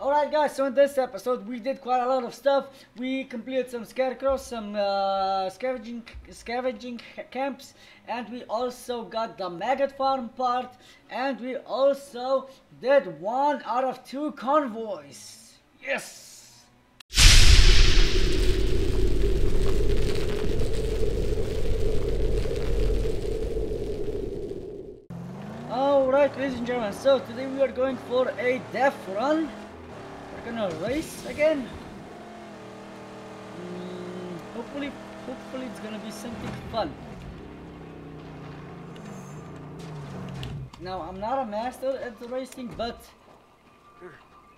Alright guys, so in this episode we did quite a lot of stuff. We completed some scarecrows, some uh, scavenging scavenging camps, and we also got the maggot farm part, and we also did one out of two convoys. Yes! Alright ladies and gentlemen, so today we are going for a death run. We're gonna race again. Mm, hopefully, hopefully it's gonna be something fun. Now I'm not a master at the racing, but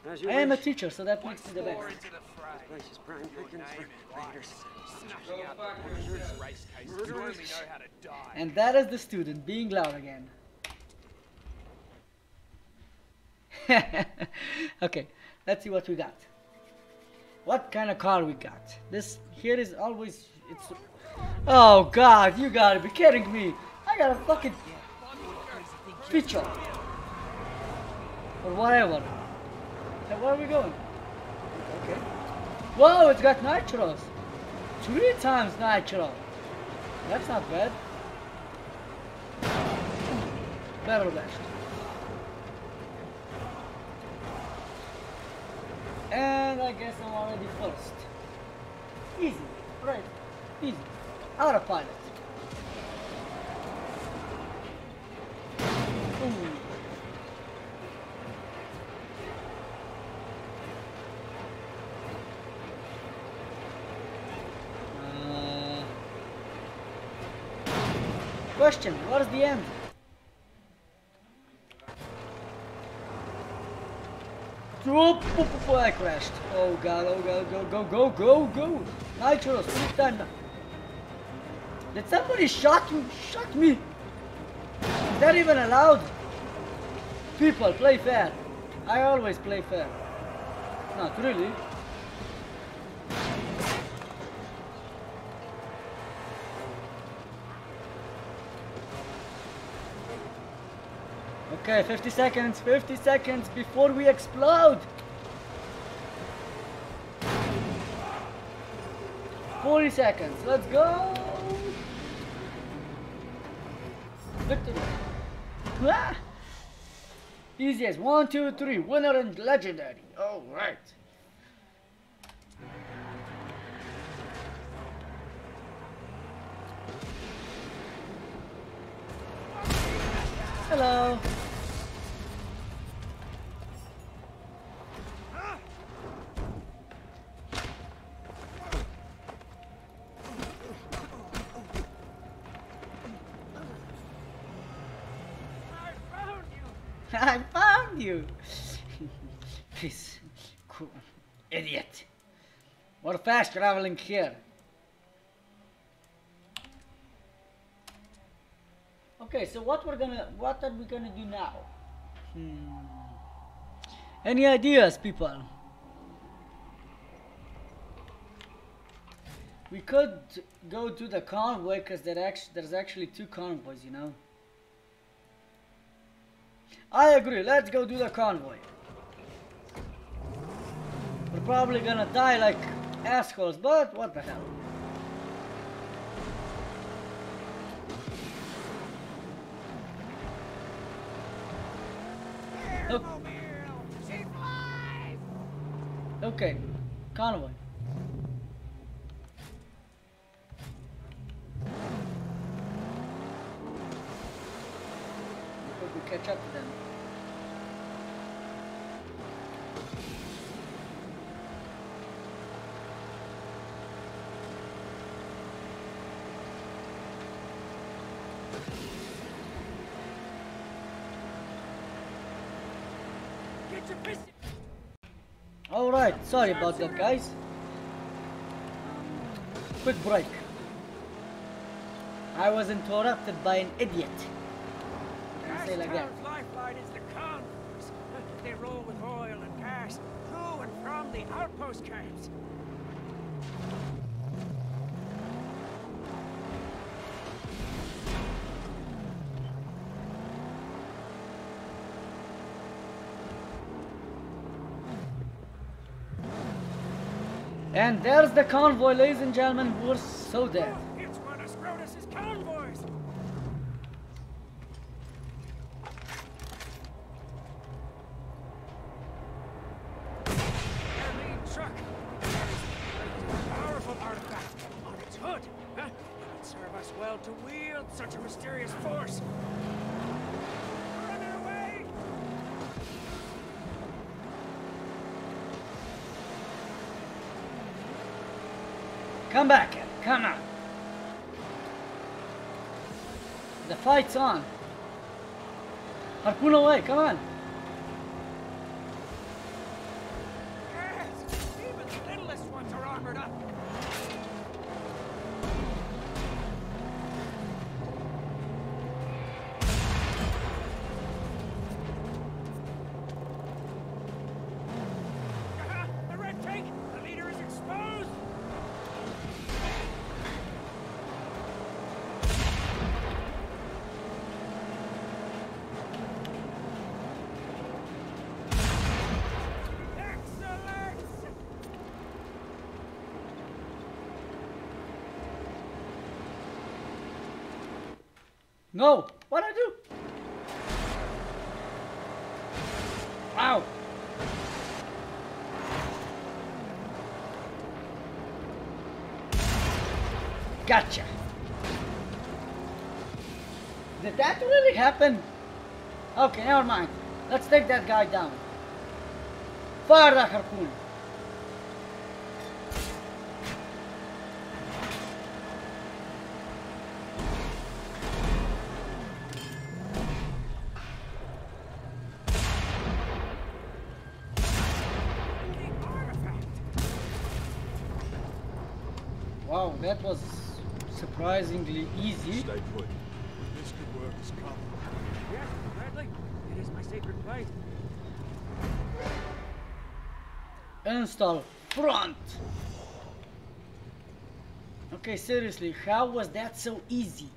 As you I am a teacher, so that makes me the best. More into the fray. Place is prime pickings for raiders. Snuffing out the dangerous race cases. You only know how to die. And that is the student being loud again. okay, let's see what we got. What kind of car we got? This here is always it's. Oh God, you gotta be kidding me! I got a fucking feature or whatever. Hey, where are we going? Okay. Whoa, it's got nitros. Three times nitro. That's not bad. Barrel dash. And I guess I'm already first. Easy, right? Easy. Autopilot. Ooh. Uh, question, what is the end? Whoop, whoop, whoop, I crashed. Oh god, oh god, go, go, go, go, go! Nitros, keep that. ni- Did somebody shot me? Shot me? Is that even allowed? People, play fair. I always play fair. Not really. Okay, 50 seconds, 50 seconds before we explode. Forty seconds. Let's go. Victory. Ah! Easy as one, two, three. Winner and legendary. I found you. Piece, cool, idiot. More fast traveling here. Okay, so what we're gonna, what are we gonna do now? Hmm. Any ideas, people? We could go to the convoy because there actually, there's actually two convoys, you know. I agree. Let's go do the convoy. We're probably gonna die like assholes, but what the hell? Oh. Okay, convoy. Catch up to them. Alright, sorry about that, guys. Um, quick break. I was interrupted by an idiot. Can I say like that? Lifeline is the convoys. They roll with oil and gas to and from the outpost camps. And there's the convoy, ladies and gentlemen. We're so dead. It's one of Scrotus's convoys! Their lead truck. A powerful artifact on its hood. Huh? It would serve us well to wield such a mysterious force. Come back, Come on. The fight's on. Harpoon away, come on. No! What I do? Ow! Gotcha! Did that really happen? Okay, never mind. Let's take that guy down. Fire the harpoon. Surprisingly easy. Stay put. This could work as cover. Yes, Bradley, it is my sacred plate. Install front. Okay, seriously, how was that so easy?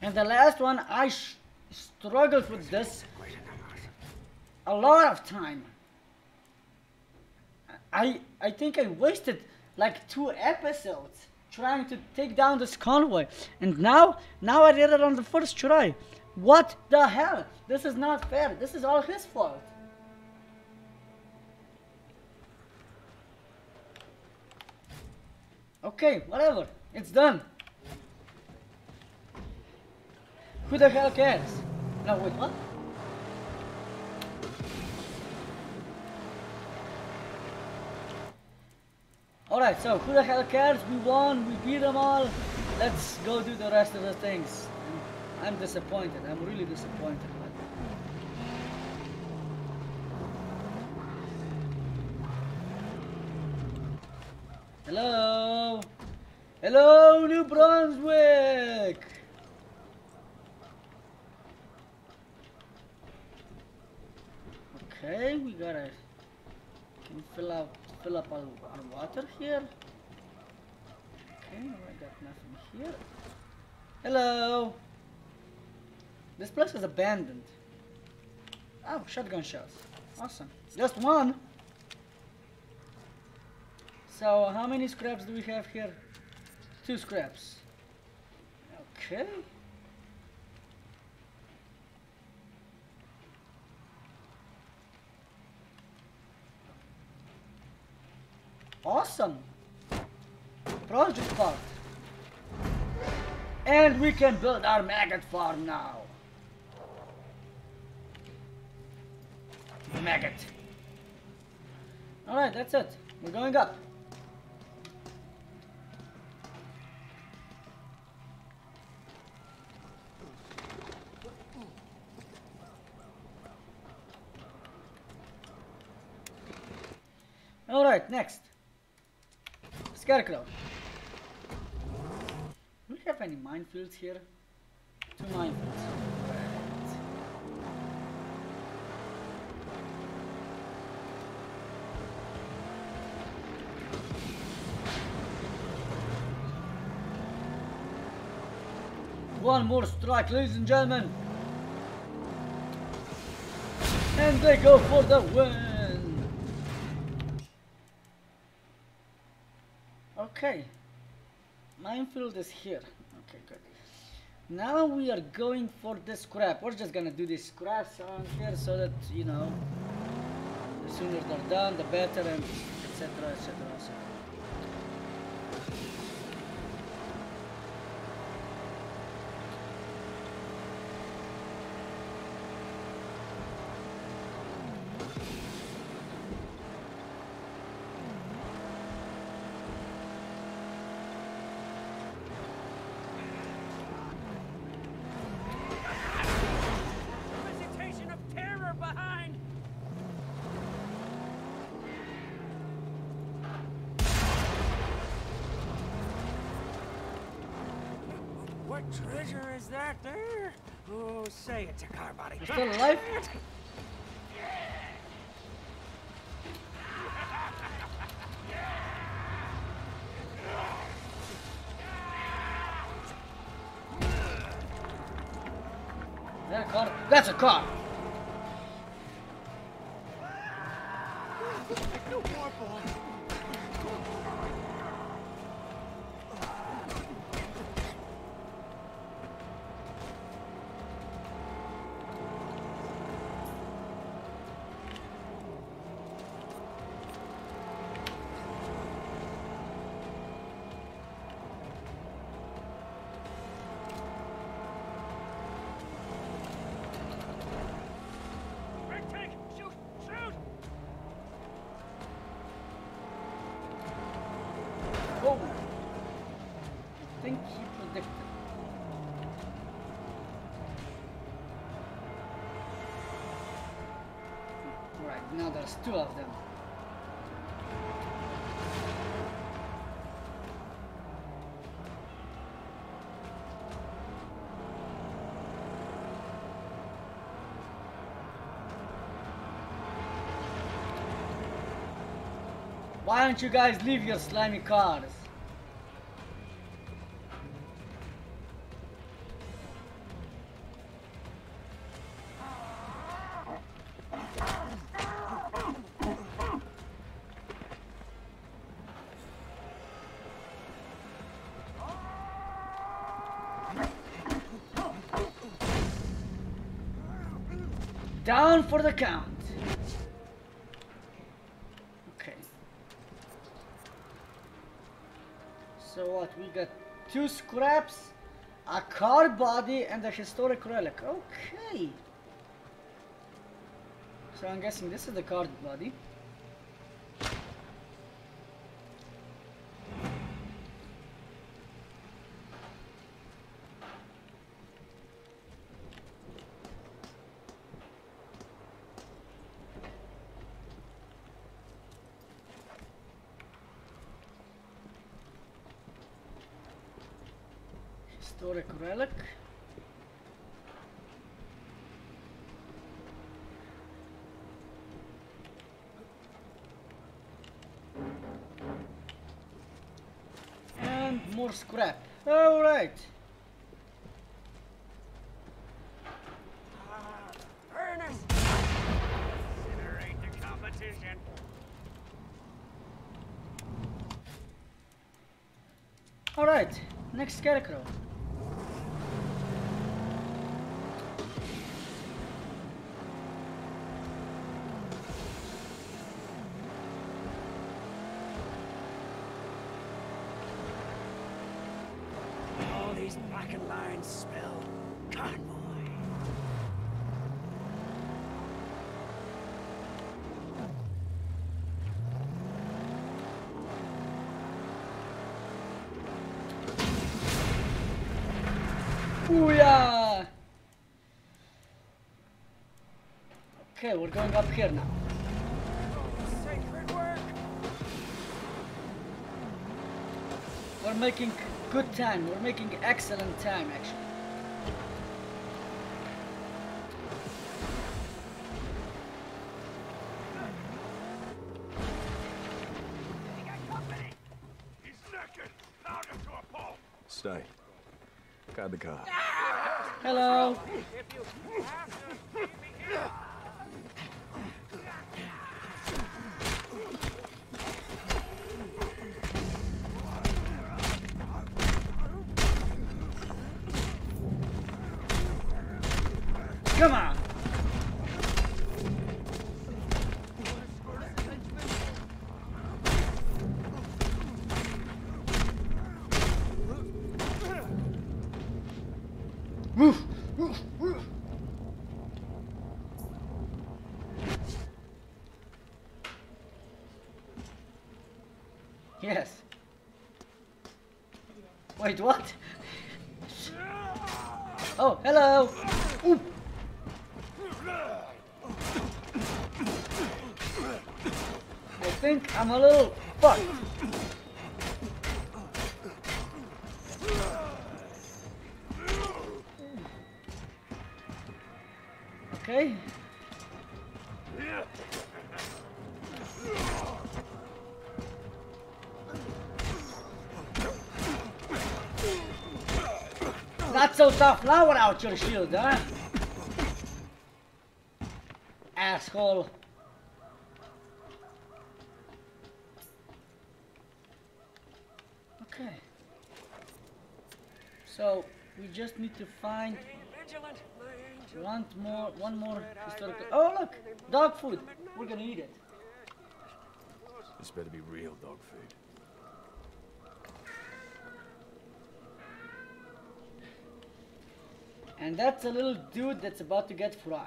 And the last one, I sh- struggled with this a lot of time. I I think I wasted like two episodes trying to take down this convoy, and now now I did it on the first try. What the hell? This is not fair. This is all his fault. Okay, whatever. It's done. Who the hell cares? No, wait, what? Alright, so who the hell cares? We won, we beat them all. Let's go do the rest of the things. I'm, disappointed. I'm really disappointed. Hello? Hello, New Brunswick! Okay, we gotta can fill out fill up our, our water here. Okay, no, I got nothing here. Hello. This place is abandoned. Oh, shotgun shells. Awesome. Just one. So how many scraps do we have here? Two scraps. Okay. Awesome. Project part. And we can build our maggot farm now. Maggot. Alright, that's it. We're going up. Alright, next. Scarecrow. Do we have any minefields here? Two minefields. One more strike, ladies and gentlemen. And they go for the win. Okay. Minefield is here. Okay, good. Now we are going for the scrap. We're just gonna do these scraps around here so that, you know, the sooner they're done, the better, and etc. etc. etc. Visitation of terror behind! What treasure is that there? Oh, say it. You're still alive? now there's two of them. Why don't you guys leave your slimy cars? Down for the count. Okay. So what? We got two scraps, a car body, and a historic relic. Okay. So I'm guessing this is the car body. Historic relic. And more scrap. Alright. Ah, Ernest! Incinerate the competition. Alright. Next scarecrow. All these blackened lines spell convoy. Booyah! Okay, we're going up here now. We're making good time. We're making excellent time, actually. He's naked! Pound him to a pulp! Stay. Guide the car. Hello. Come on. Woof, woof, woof. Yes. Wait, what? Oh, hello. Ooh. Think I'm a little fucked. Okay. Not so tough now without your shield, huh? Asshole. Okay. So we just need to find Vigilant, my angel. one more, one more historical. Oh look, dog food. We're gonna eat it. This better be real dog food. And that's a little dude that's about to get fried.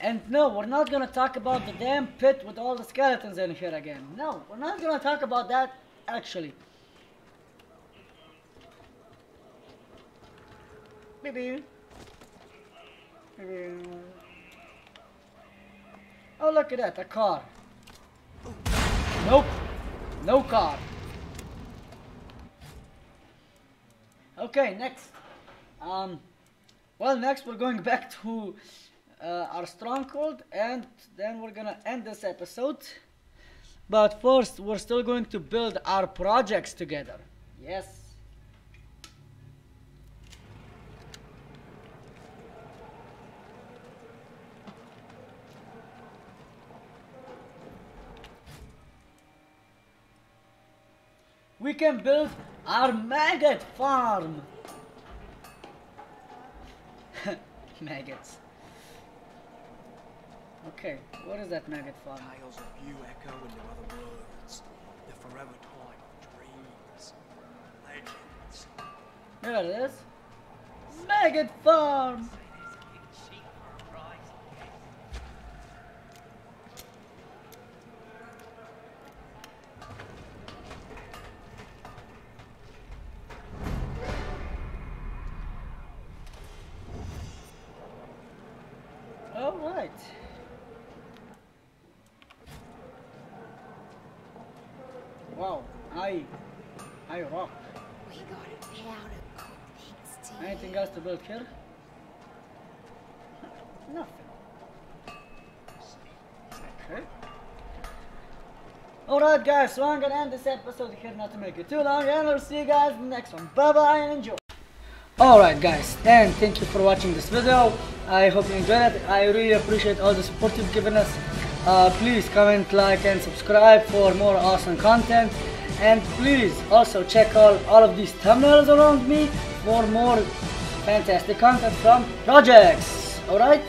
And no, we're not gonna talk about the damn pit with all the skeletons in here again. No, we're not gonna talk about that actually. Oh, look at that, a car. Nope. No car. Okay, next. Um, well, next we're going back to uh, our stronghold, and then we're gonna end this episode. But first, we're still going to build our projects together. Yes. We can build our maggot farm. Maggots. Okay, what is that maggot farm? Tales of you echo into other worlds. The forever time of dreams. Legends. There it is. Maggot farm. Nothing. Okay. Alright guys, so I'm gonna end this episode here not to make it too long and I'll see you guys in the next one. Bye bye and enjoy. Alright guys, and thank you for watching this video. I hope you enjoyed it. I really appreciate all the support you've given us. Uh, please comment, like and subscribe for more awesome content. And please also check out all of these thumbnails around me for more fantastic content from projects. Alright?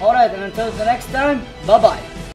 Alright, and until the next time, bye bye.